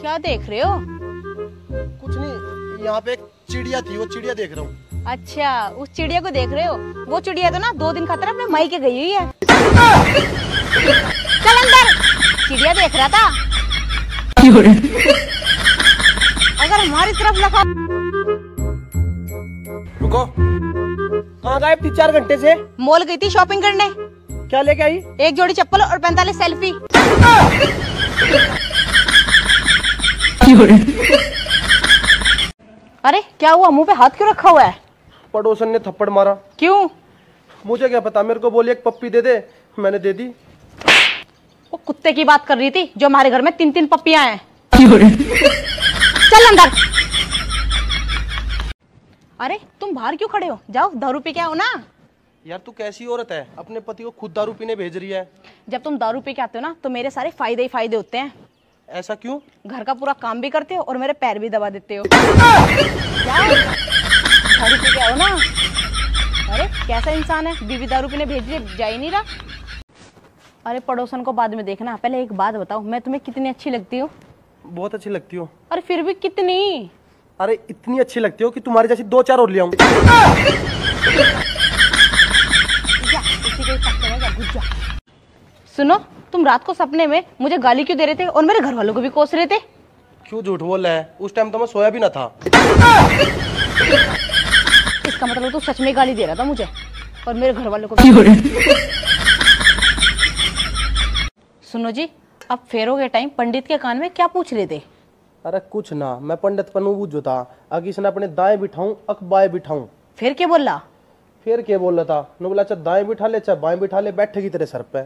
क्या देख रहे हो? कुछ नहीं यहाँ पे एक चिड़िया थी वो चिड़िया देख रहा हूँ। अच्छा उस चिड़िया को देख रहे हो? वो चिड़िया तो ना दो दिन खातर अपने माई के गई हुई है। चल अंदर। चिड़िया देख रहा था। अगर हमारी तरफ़ लगा रुको। कहाँ गायब थी चार घंटे से? मॉल गई थी शॉपिंग करने। क्या लेके आई? एक जोड़ी चप्पल और पैंतालीस सेल्फी। अरे क्या हुआ? मुँह पे हाथ क्यों रखा हुआ है? पड़ोसन ने थप्पड़ मारा। क्यों? मुझे क्या पता? मेरे को बोली एक पप्पी दे दे। मैंने दे दी। वो कुत्ते की बात कर रही थी जो हमारे घर में तीन तीन पप्पियाँ हैं। चल अंदर। अरे तुम बाहर क्यों खड़े हो? जाओ दारू पी के आओ ना? यार तू कैसी औरत है? अपने पति को खुद दारू पीने भेज रही है। जब तुम दारू पी के आते हो ना तो मेरे सारे फ़ायदे ही फ़ायदे होते हैं। ऐसा क्यों? घर का पूरा काम भी करते हो और मेरे पैर भी दबा देते हो। दारू पी के आओ ना। अरे कैसा इंसान है? बीवी दारू पीने भेज रही जा ही नहीं रहा। अरे पड़ोसन को बाद में देखना। पहले एक बात बताओ मैं तुम्हें कितनी अच्छी लगती हूँ? बहुत अच्छी लगती हो। अरे फिर भी कितनी? अरे इतनी अच्छी लगती हो कि तुम्हारी जैसी दो चार और ले आऊँ जा, इसी के चक्कर में जा, घुस जा। सुनो तुम रात को सपने में मुझे गाली क्यों दे रहे थे और मेरे घर वालों को भी कोस रहे थे? क्यों झूठ बोल रहा है? उस टाइम तो मैं सोया भी ना था। इसका मतलब तू सच में गाली दे रहा था मुझे और मेरे घर वालों को भी। सुनो जी अब फेरों के टाइम पंडित के कान में क्या पूछ रहे थे? अरे कुछ ना मैं पंडित पन्नू बूझो था अगर इसने अपने दाएँ बिठाऊं अक बाएँ बिठाऊं फिर क्या बोला? फिर क्या बोल रहा था? नु बोला अच्छा दाएँ बिठा ले चाहे बाएँ बिठा ले, बैठेगी तेरे सर पे।